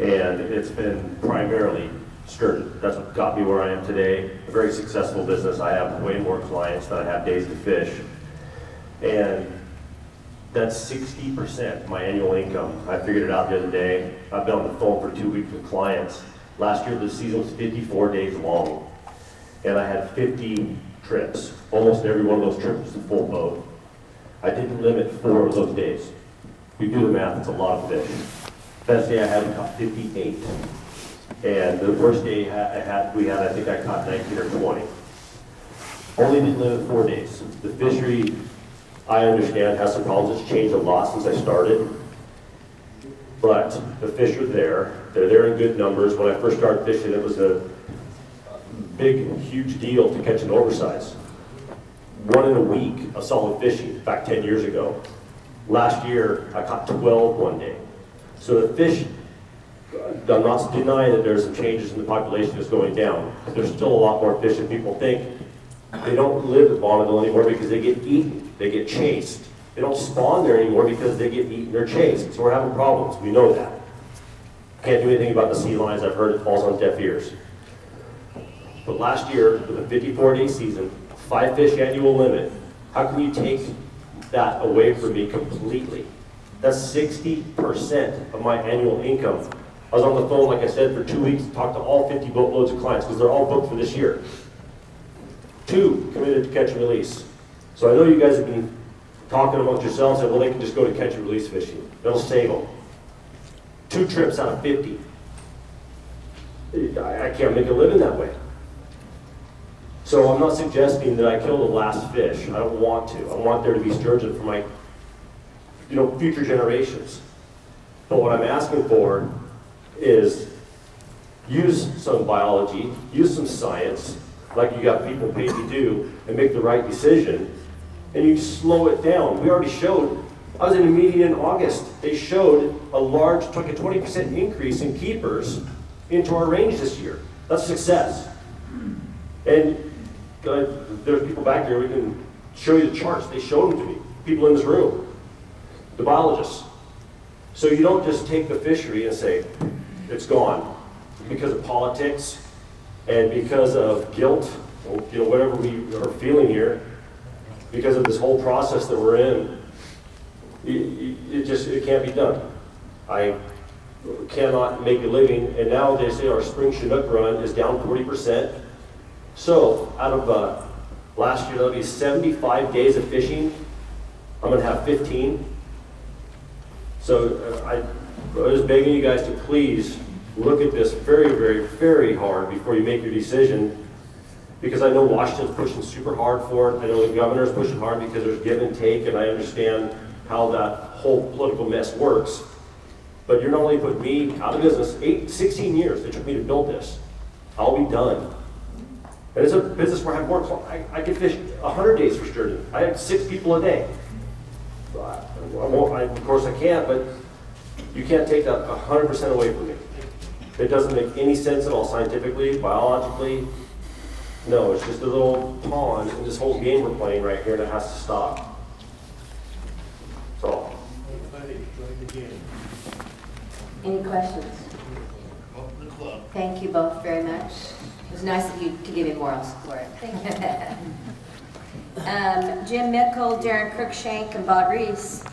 And it's been primarily sturgeon. That's what got me where I am today. A very successful business. I have way more clients than I have days to fish. And that's sixty percent of my annual income. I figured it out the other day. I've been on the phone for two weeks with clients. Last year, the season was fifty-four days long. And I had fifty trips. Almost every one of those trips was a full boat. I didn't limit four of those days. We do the math, it's a lot of fish. Best day I had, caught fifty-eight. And the worst day I had- we had, I think I caught nineteen or twenty. Only did limit four days. The fishery, I understand, has some problems. It's changed a lot since I started. But the fish are there. They're there in good numbers. When I first started fishing, it was a big, huge deal to catch an oversize. One in a week of solid fishing, back 10 years ago. Last year, I caught 12 one day. So the fish, I'm not denying that there's some changes in the population that's going down. There's still a lot more fish than people think. They don't live at Bonneville anymore because they get eaten, they get chased. They don't spawn there anymore because they get eaten or chased. So we're having problems, we know that. Can't do anything about the sea lions, I've heard it falls on deaf ears. But last year, with a 54-day season, five fish annual limit, how can you take that away from me completely? That's 60% of my annual income. I was on the phone, like I said, for two weeks, talked to all 50 boatloads of clients, because they're all booked for this year. Two committed to catch and release. So I know you guys have been talking amongst yourselves, and well, they can just go to catch and release fishing. That'll save them. Two trips out of 50. I, I can't make a living that way. So I'm not suggesting that I kill the last fish. I don't want to. I want there to be sturgeon for my, you know, future generations. But what I'm asking for is use some biology, use some science, like you got people paid to do, and make the right decision, and you slow it down. We already showed, I was in a meeting in August, they showed a large, like a 20% increase in keepers into our range this year. That's success. And uh, there's people back here, we can show you the charts, they showed them to me, people in this room, the biologists. So you don't just take the fishery and say, it's gone, because of politics and because of guilt, or, you know, whatever we are feeling here, because of this whole process that we're in, it, it- just, it can't be done. I cannot make a living, and now they say our spring Chinook run is down forty percent. So, out of, uh, last year, that'll be seventy-five days of fishing, I'm gonna have fifteen. So, uh, I, I was begging you guys to please look at this very, very, very hard before you make your decision. Because I know Washington's pushing super hard for it, I know the governor's pushing hard because there's give and take, and I understand how that whole political mess works. But you're not only putting me out of business, eight, 16 years it took me to build this. I'll be done. And it's a business where I have more, I, I could fish 100 days for sturgeon. I have six people a day. I, I won't, I, of course I can't, but you can't take that 100% away from me. It doesn't make any sense at all scientifically, biologically. No, it's just a little pawn in this whole game we're playing right here that has to stop. So, Any questions? Thank you both very much. It was nice of you to give me moral support. Thank you. Um, Jim Mickle, Darren Cruikshank, and Bob Reese.